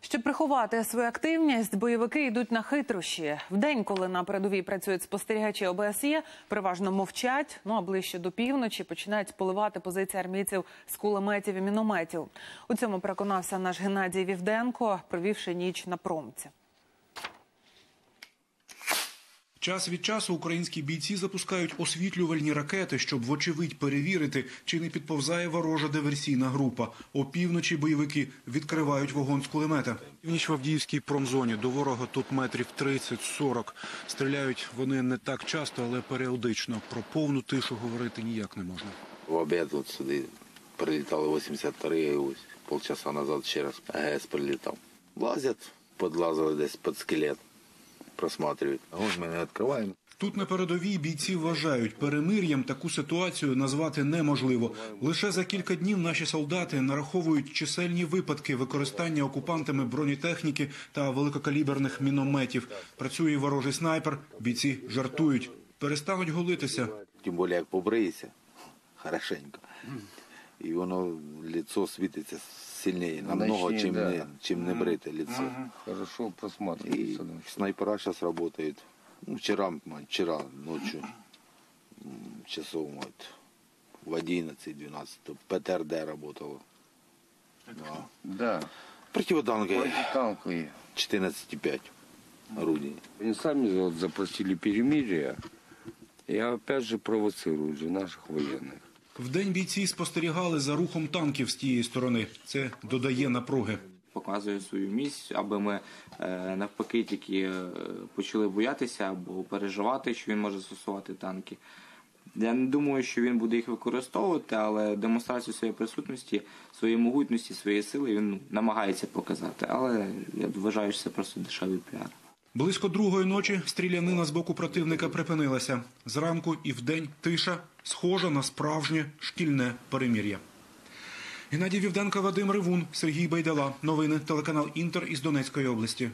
Щоб приховати свою активність, бойовики йдуть на хитрощі. В день, коли на передовій працюють спостерігачі ОБСЄ, переважно мовчать. Ну а ближче до півночі починають поливати позиції армійців з кулеметів і мінометів. У цьому переконався наш Геннадій Вівденко, провівши ніч на промці. Час від часу українські бійці запускають освітлювальні ракети, щоб вочевидь перевірити, чи не підповзає ворожа диверсійна група. Опівночі бойовики відкривають вогонь з кулемета. Північ в Авдіївській промзоні до ворога тут метрів 30-40. Стріляють вони не так часто, але періодично. Про повну тишу говорити ніяк не можна. В обід от сюди прилітали 83 ось полчаса назад ще раз АГС прилітав. Лазять, подлазили десь під скелет, просматривають. Ось ми не відкриваємо. Тут на передовій бійці вважають, перемир'ям таку ситуацію назвати неможливо. Лише за кілька днів наші солдати нараховують чисельні випадки використання окупантами бронетехніки та великокаліберних мінометів. Працює ворожий снайпер, бійці жартують, перестануть голитися. Тим більше як побриєшся, хорошенько. І воно лицо світиться сильніше, намного, чим, да. не, чим не брите лицо. Хорошо просматривается. да. снайпера сейчас работают. Ну, вчера, мать, вчера ночью м, часов вот, в 11-12 ПТРД работало. Да. Да. Противотанки Противотанковые. 14,5 орудий. Они сами вот запросили перемирие. И опять же провоцируют же наших военных. Вдень бійці спостерігали за рухом танків з тієї сторони. Це додає напруги. показує свою місць, аби ми е, навпаки тільки е, почали боятися або переживати, що він може застосувати танки. Я не думаю, що він буде їх використовувати, але демонстрацію своєї присутності, своєї могутності, своєї сили він намагається показати. Але я вважаю, що це просто дешевий піар. Близько другої ночі стрілянина з боку противника припинилася. Зранку і вдень тиша, схожа на справжнє шкільне перемир'я. Геннадій Вівденко, Вадим Ривун, Сергій Байдала. Новини телеканал Інтер із Донецької області.